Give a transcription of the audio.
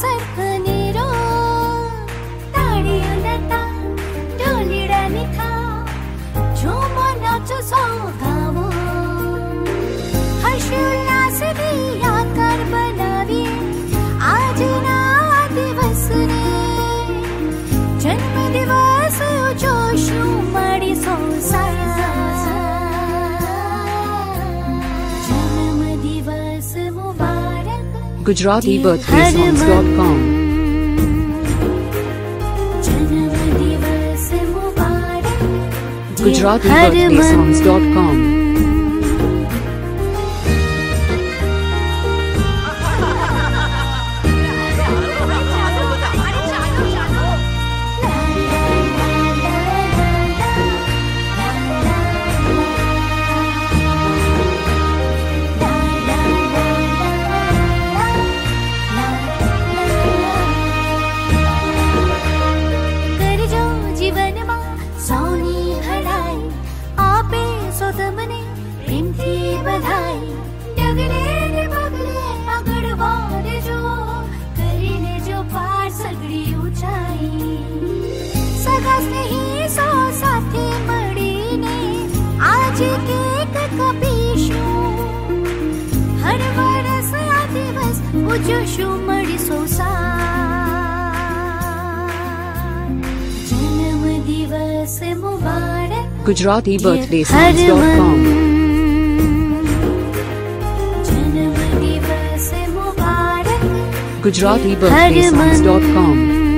सर्कनिरो ताडियो लता डोलिडा निथा झुमो नाचो सोगा gujaratibirthdaysongs.com gujaratibirthdaysongs.com सुदमने प्रेम थी बधाई। डगले रे पगले अगड़वार जो, करीने जो पार सगड़ी ऊंचाई सखा स्नेही, सो साथे मड़ीने, आज के कपीशु। हर वर्ष आ उजशु मड़ी सो सा। GujaratiBirthdaySongs.com GujaratiBirthdaySongs.com